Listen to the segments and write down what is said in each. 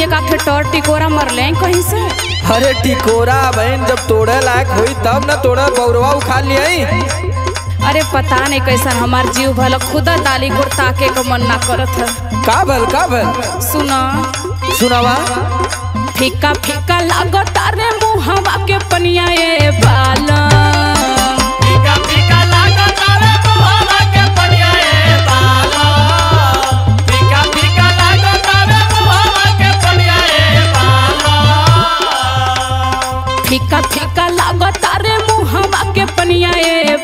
की तनिया का टोर टिकोरा मरले कहीं से? अरे टिकोरा बहन जब तोड़े लायक हुई तब न तोड़े बौरवा उखा लियाई अरे पता नहीं कैसा हमार जीव भला खुदा दाली गुड़ ताके को मन ना करत है। का भल का भल सुना। सुनावा। फीका फीका लागो तारे मुहवा के पनिया ए बाला। फीका फिका लागो तारे मुहवा के पनिया ए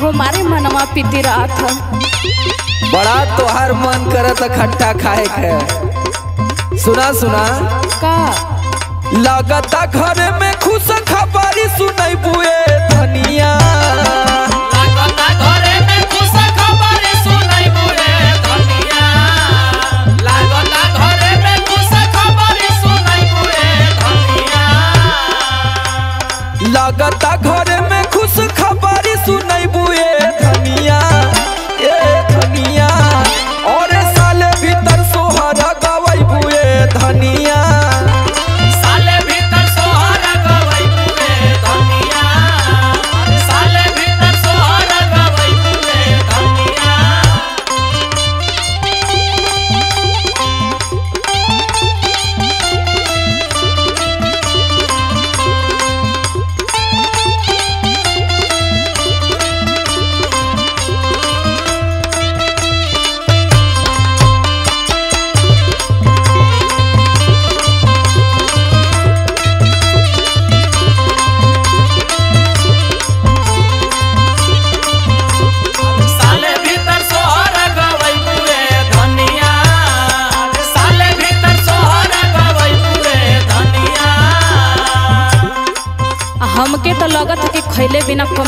हो मारे मनवा पीती रात है बड़ा तोहार मन करत खट्टा खाए के सुना सुना। का? लागता घर में खुश खबरी सुनाई बुए धनिया। लागता घरे में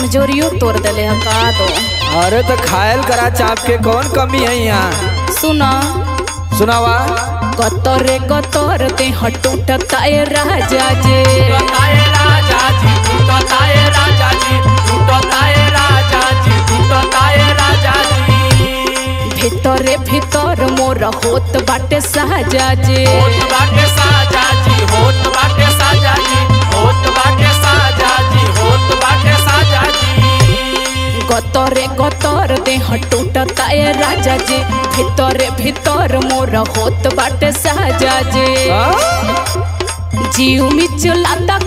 कमजोरियो तोड़ देले का दो अरे तो खायल करा चाप के कौन कमी है यहाँ? सुना। सुनावा। कतरे कतर दे हटूटता ए राजा जे। टूटताए राजा जी टूटताए राजा जी टूटताए राजा जी टूटताए राजा जी। भीतरे भीतर मोर होत बाटे साजा जे। होत बाटे साजा जी होत बाटे गतरे गतर देह हटूटता ए राजा जे भीतरे भितर मोर होत बाटे साजा जे? जीव कौनो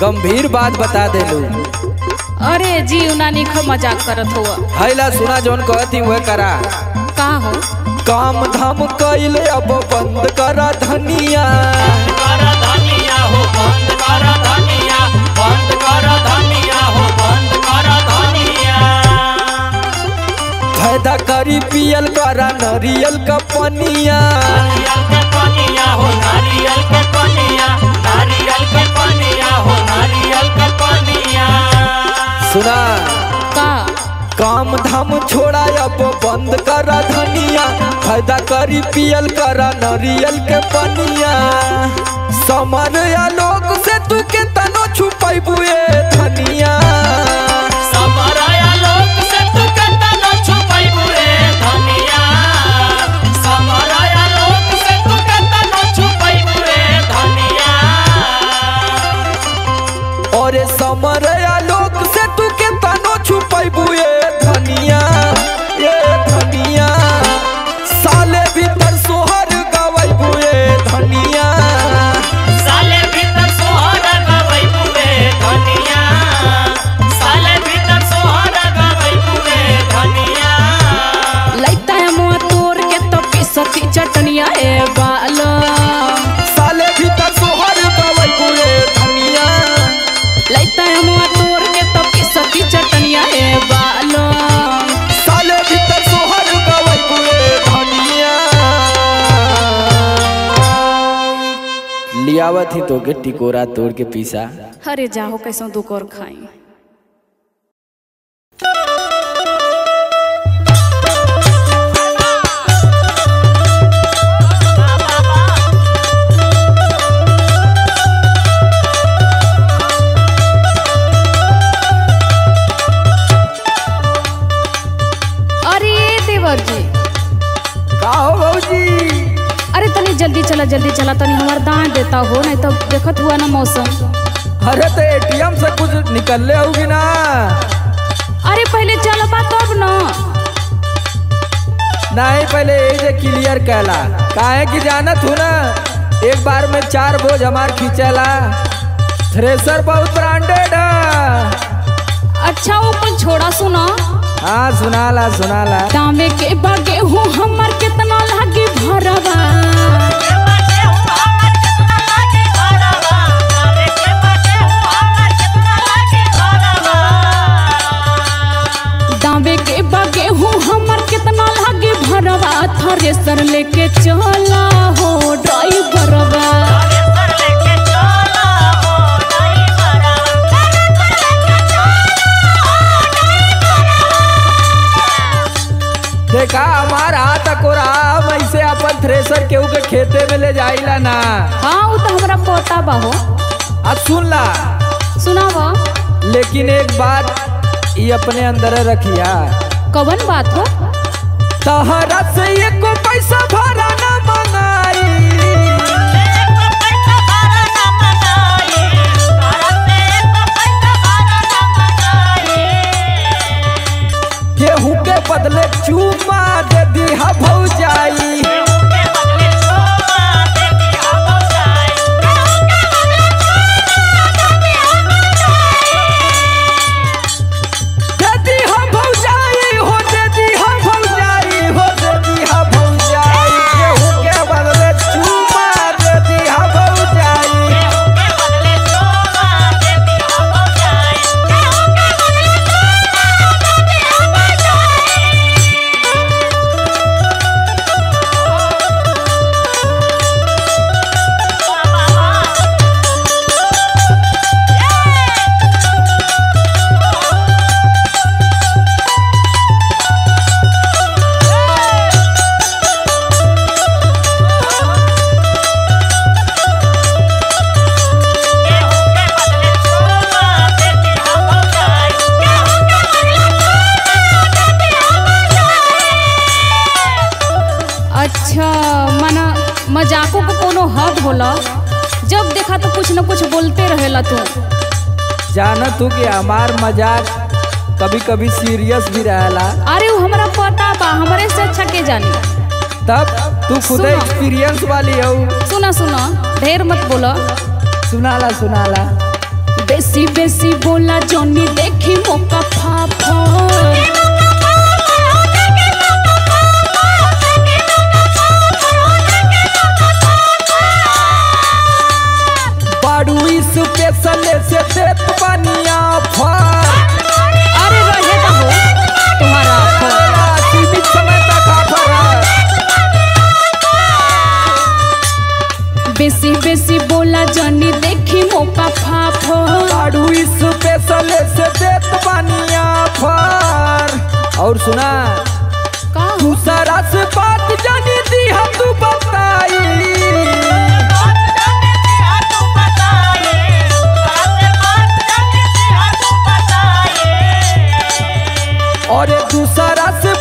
गंभीर बात बता देलू। अरे जीव नानी ख मज़ाक करत हुआ हैला सुना जौन कहती वह करा। का हो? काम धाम कैले अब बंद करा धनिया। कर धनिया हो बंद कर धनिया बंद कर धनिया हो बंद कर धनिया फ़ायदा करी पियल करा नरियल का पनिया नारियल के पनिया हो के नारियल के पनिया। सुना। का? काम धाम छोड़ा अब बंद करा धनिया। फ़ायदा करी पियल करा नरियल के पनिया। समर या लोग से तू के तनो छुपैबुए धनिया। ही तो के टिकोरा तोड़ के पीसा। अरे जाहो कैसो दुकोर खाई देखत हुआ ना मौसम। अरे तो एटीएम से कुछ निकलले होगी ना। अरे पहले चल बा तब ना नहीं पहले ये जे क्लियर कहला। काहे कि जानत हूँ ना एक बार में चार बोझ हमार खींचला। थ्रेसर बहुत ब्रांडेड है। अच्छा वो कुल छोड़ा सुना। हाँ सुनाला सुनाला। दामे के बागे हूँ हमर कितना लागी भरवा। दामे के बागे हूँ हमर कितना लागी भरवा। थ्रेसर लेके चला हो ड्राइवरवा देखा हमार हाथ अकोरा ऐसे अपन थ्रेसर केहू के खेते में ले जाइला ना। हाँ वो तो हमरा पोता बा हो। अब सुन ला सुनावा लेकिन एक बात ये अपने अंदर रखिया। कवन बात हो? तहरा से एको पैसा भरा ना मंगाई गेहूँ के बदले चूमा दे दिहा भौजाई। तू के हमार मज़ाक कभी कभी सीरियस भी रहला। अरे वो हमारा पता बा हमारे से अच्छा के जानी तब तू खुद एक्सपीरियंस वाली हो सुना सुना ढेर मत बोला। सुनाला सुनाला। बेसी बेसी बोला जॉनी देखी मौका फाफा इस स्पेशल से देत बनिया फर अरे रहे तो हो तुम्हारा फल। सीमित समय तक ऑफ़र बेसी बेसी बोला जॉनी देखी मौका फाफा स्पेशल से देत बनिया और सुना हो? दूसरा से बात दूसरा से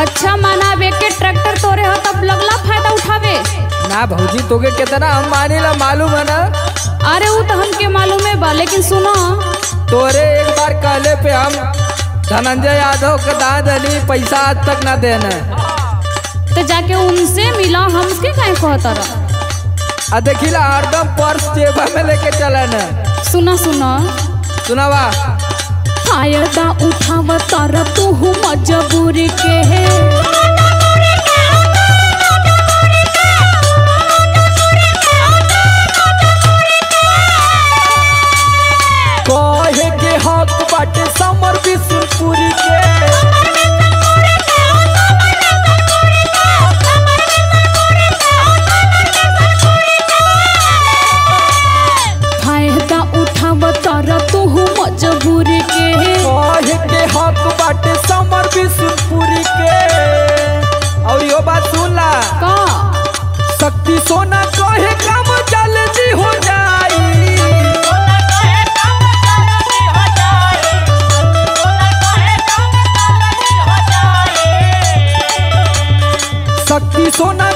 अच्छा माना के ट्रैक्टर तोरे हो तब लगला फ़ायदा उठावे। ना भौजी तोके कितना हम मानीला मालूम है ना? अरे वो तो हमके मालूम है बा लेकिन सुनो। तोरे एक बार कहले पे हम धनंजय यादव के दान दली पैसा आज तक ना देना। तो जाके उनसे मिला हमसे काहे कहता रहा? आ देखिला हरदम पर्स जेबा में लेके चला न सुना सुना। सुनावा। फ़ायदा उठाव तर तू मजबूर के। कहे हक बाटे समर के। सोना कहे कम जल्दी हो जाई शक्ति सोना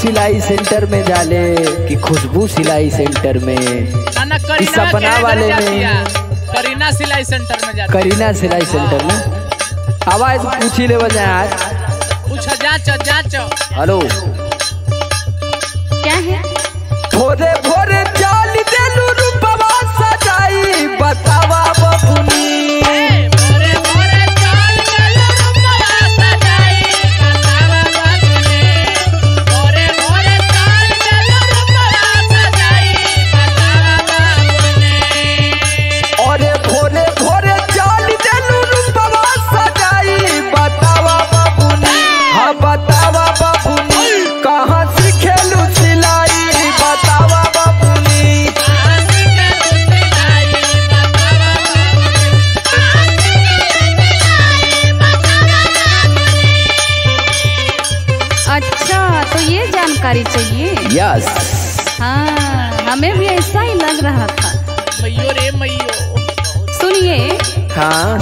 सिलाई सेंटर में जाले कि खुशबू सिलाई सेंटर में। करीना सपना वाले में- करीना सिलाई सेंटर में जाती करीना सिलाई सेंटर में। आवाज़ पूछी ले बजाय आज। पूछो जाँच जाँच। हेलो। क्या है? भोरे भोरे चाल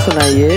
सुनाइए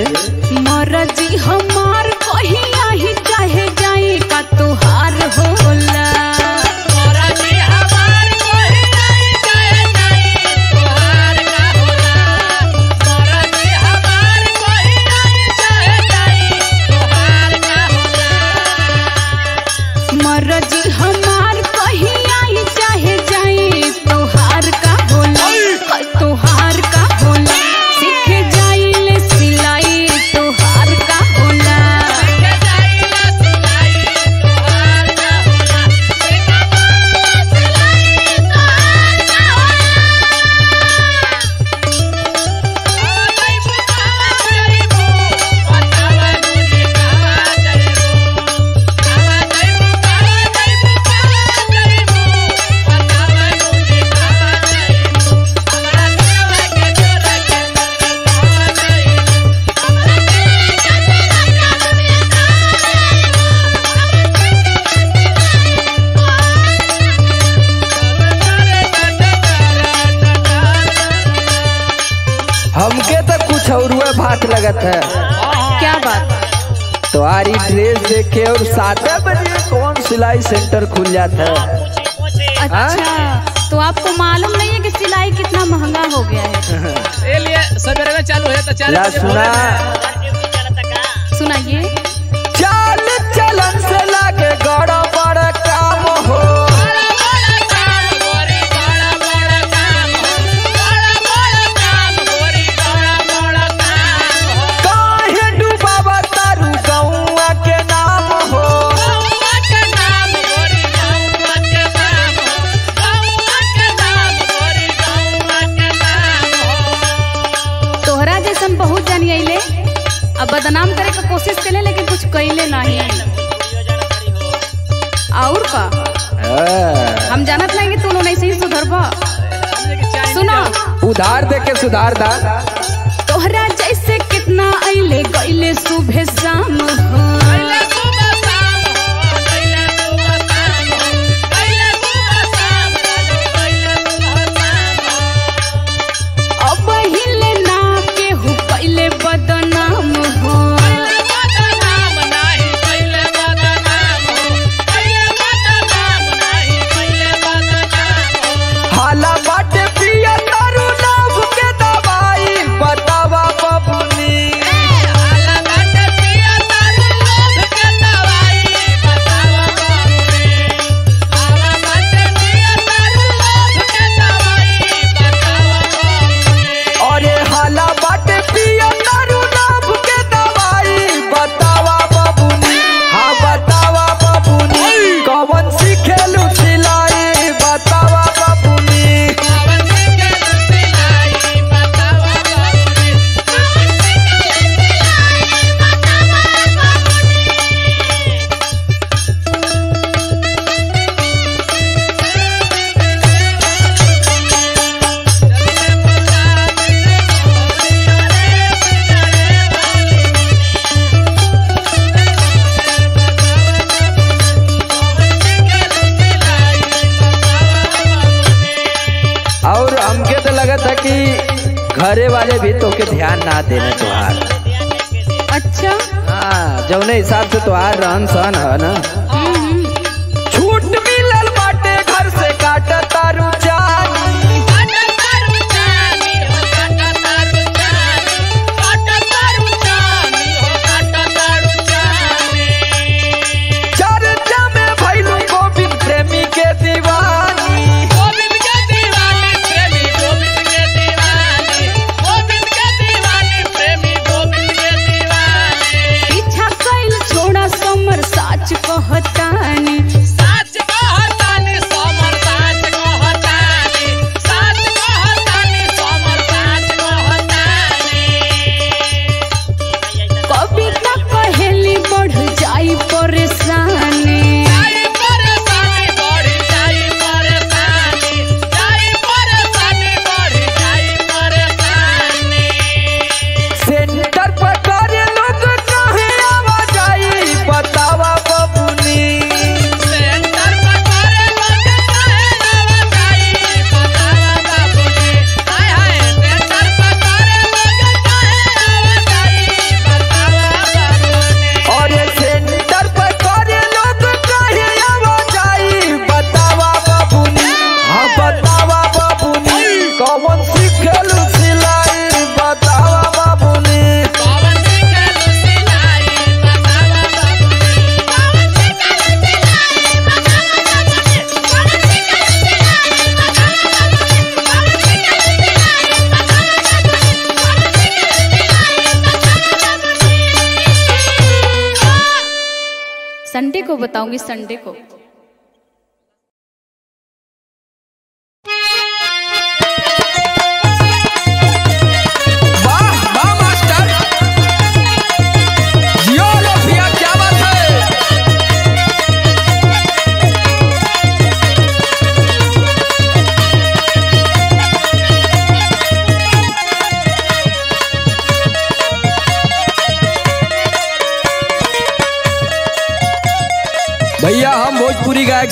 सुधार दे के सुधार दा। तोहरा जैसे कितना अले गैले सुबह शाम। हो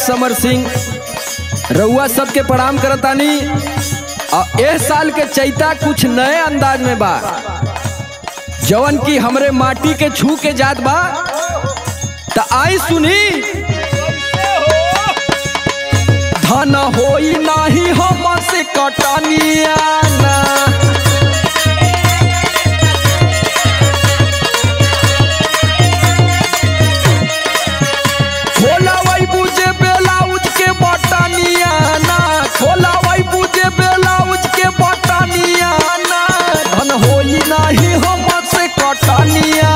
समर सिंह। रउआ सबके प्रणाम करतानी और ए साल के चैता कुछ नए अंदाज में बा। जवन की हमरे माटी के छू के जात बा। त आई सुनी। धन होई नाही हम से कटनिया ना। नहीं हो बस कटनिया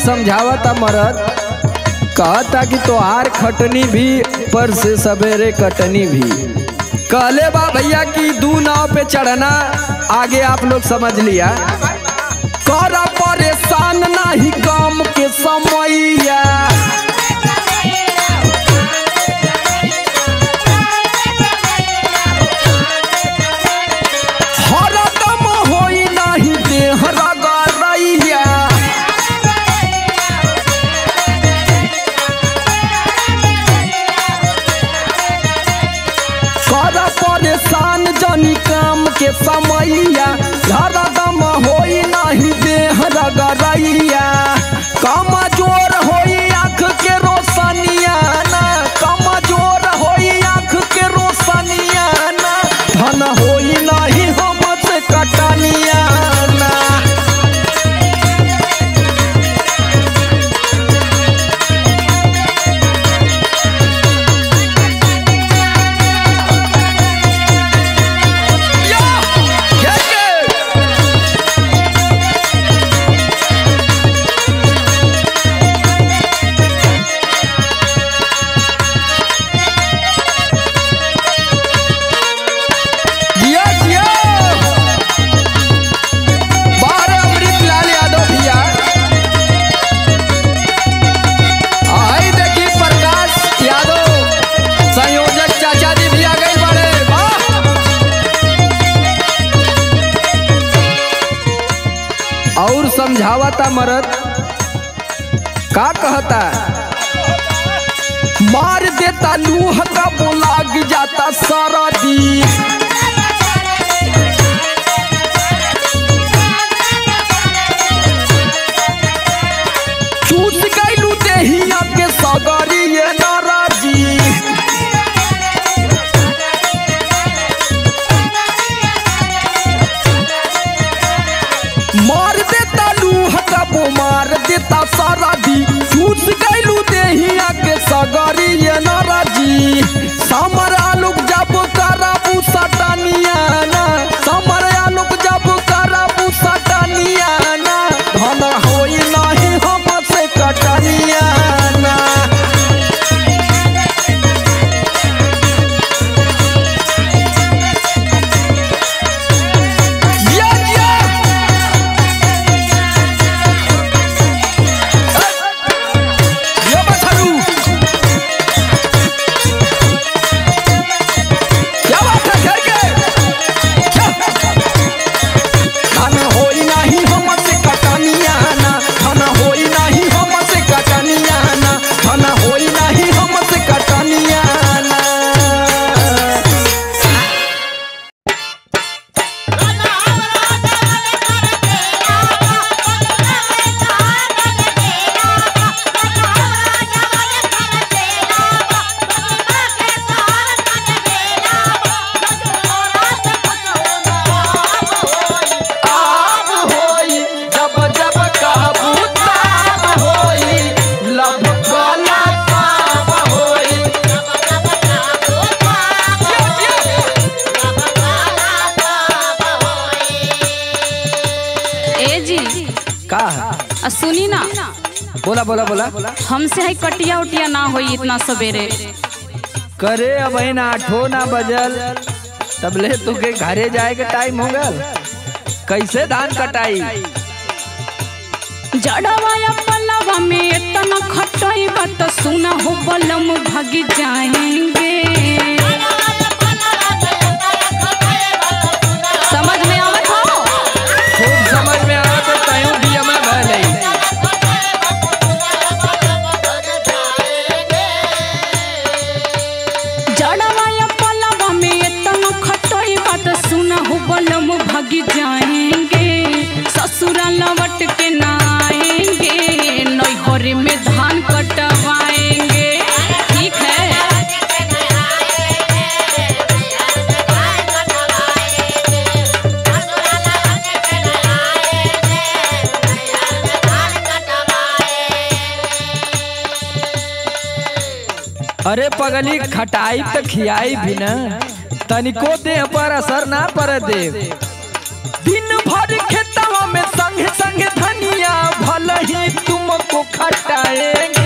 समझावता मरद। कहता कि तोहार खटनी भी, पर से सवेरे कटनी भी। कहले बा भैया कि दू नाव पे चढ़ना, आगे आप लोग समझ लिया। famolia गरी बोला बोला बोला। हमसे है कटिया उटिया ना होई इतना सवेरे। करे अब ना आठो ना बजल। तब ले तुके घरे जाए के टाइम हो गल कैसे धान कटाई? पलवा में इतना खटई बात सुना हो बलम भाग जाएँगे। अरे पगली खटाई तो खियाई भी ना। तनिको देह पर असर ना पर दे दिन भर खेतवा में संग संग धनिया भल ही तुमको खटाएँगे।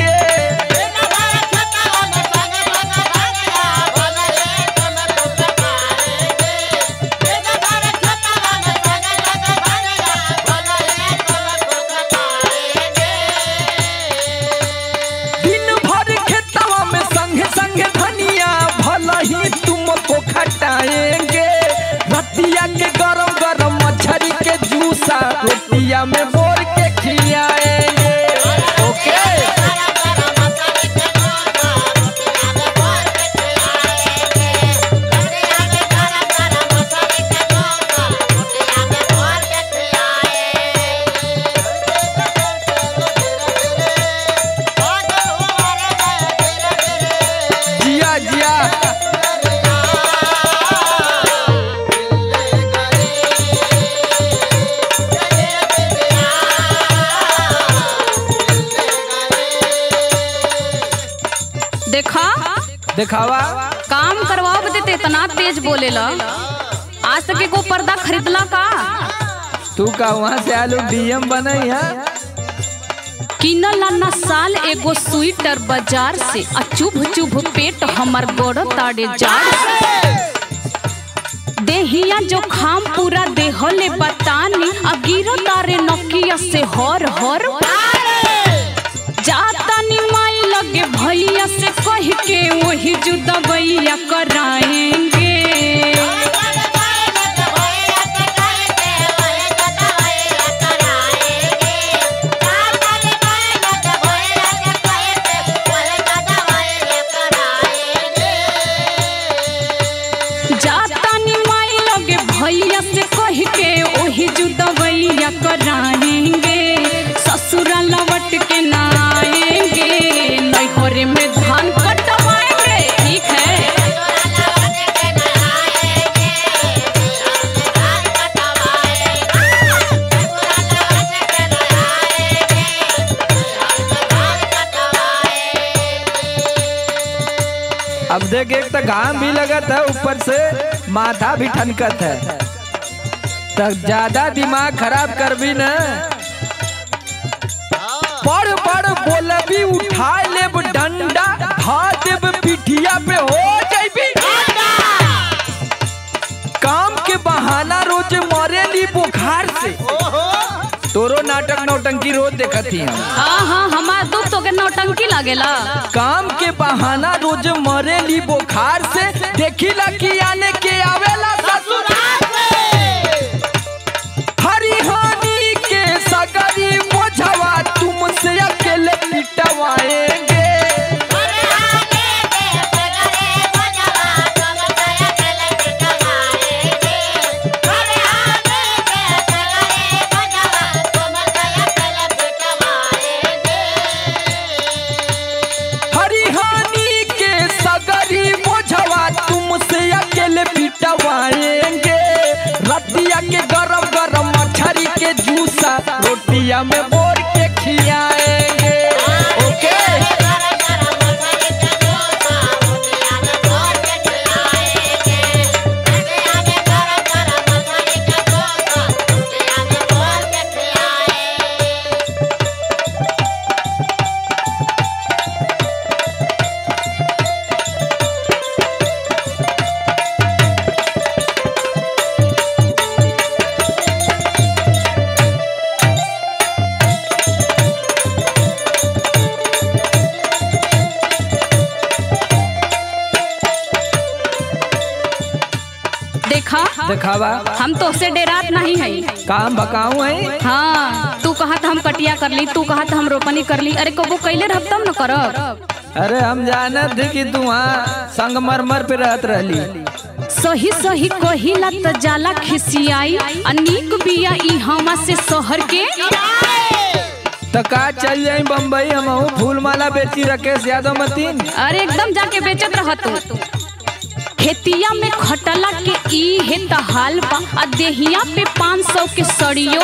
में दिखावा। काम करवाओ बदे ते इतना तेज बोलेला आज तक को पर्दा खरीदला का? तू का वहाँ से आलू डीएम बनई है? किनला ना साल एगो स्वेटर बाज़ार से आ चुभ चुभ पेट हमर गोड़ ताड़े जाड़ से। देहिया जो खाम पूरा देहले बतानी आ गिरो तारे नकिया से हर हर। जाता नी माई लगे भैया से कह के वही जुदा बैया कराएँगे घाम भी लगत है, ऊपर से माथा भी ठनकत है। तो ज़्यादा दिमाग खराब कर भी न। पढ़ पढ़ बोल भी उठा लेब, डंडा, धा देब, पिठिया पे हो जाइबी। काम के बहाना रोज मरेली बुखार से। तोरो नाटक नौटंकी रोज देखत ही। हम हाँ हाँ हमारे दुख तो के नौटंकी लागेला। काम के बहाना रोज मरे ली बुखार से। देखी ला की आने के आवेला ससुराल हरिहानी के सगरी बोझवा तुमसे अकेले पिटवाएँगे रोटिया में बाबा। हम तो उसे डेरात नहीं है। काम बकाऊ है। हाँ तू कहा था हम कटिया कर ली तू कहा था हम रोपनी कर ली। अरे कबो कैले रह तब न कर अरे हम जानत थी कि तू वहाँ संगमरमर पे रहत रही सही सही कहिला त जाला खिसियाई। अनीक बिया ई हमा से शहर के तो का चल जाए बम्बई हम फूल माला बेची रखे ज़्यादा मतीन। अरे एकदम जाके बेचत रह तू खेतिया में खटला के ई है त हाल पा देहिया पे पाँच सौ के सड़ियो।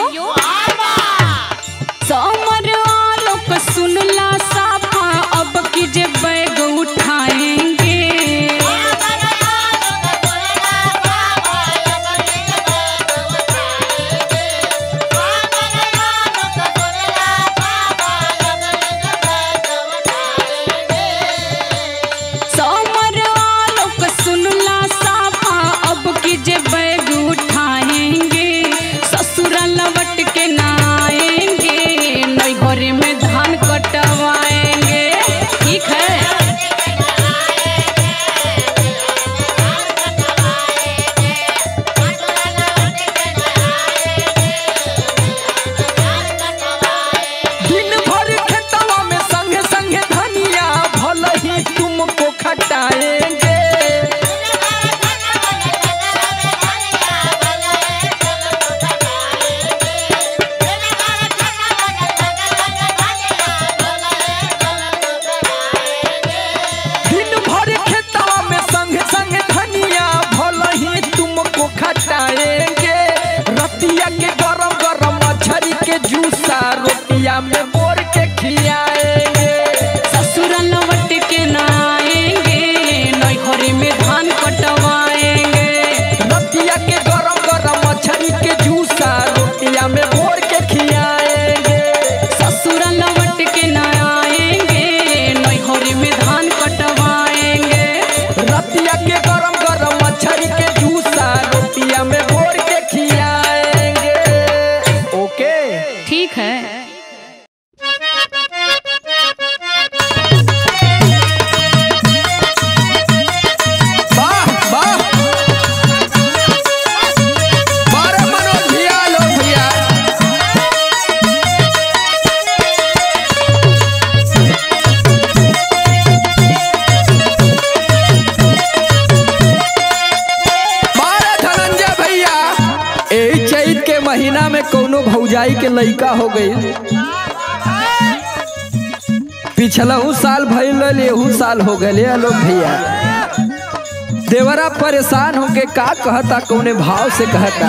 का कहता कौने भाव से कहता?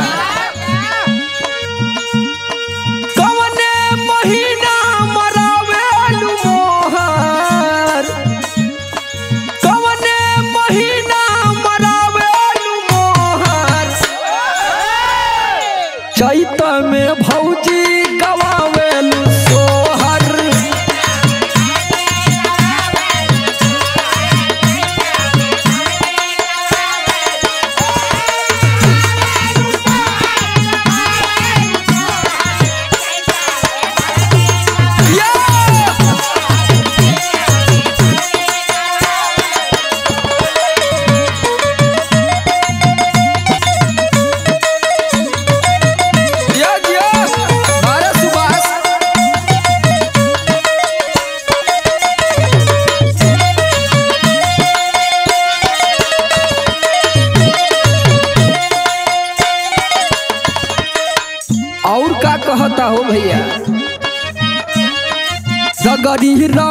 You know.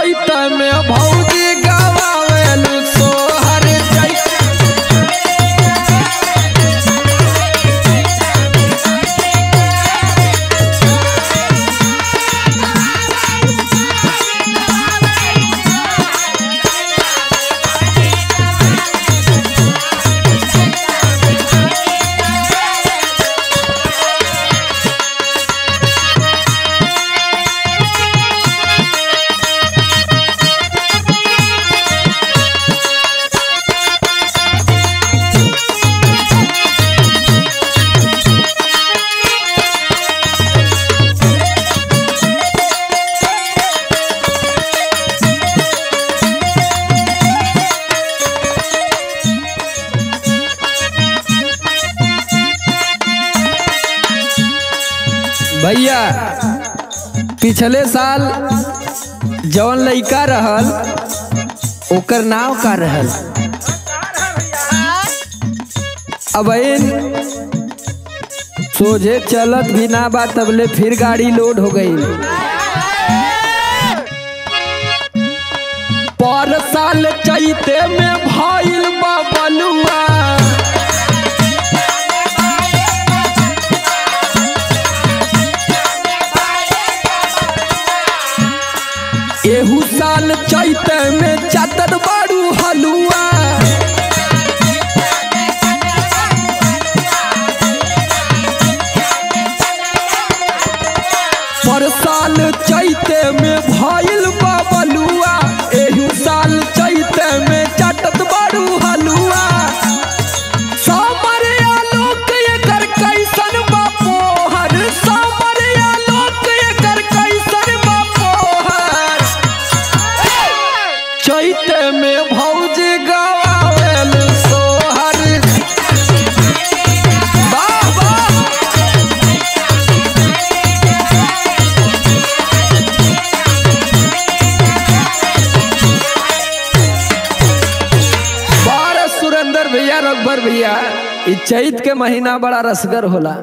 पिछले साल जवन लइका रहल, ओकर नाव का रहल। अब सोझे चलत भी ना बा, तबले फिर गाड़ी लोड हो गई पर साल चैते में भइल बा बलुआ। साल चैत के महीना बड़ा रसगर होला।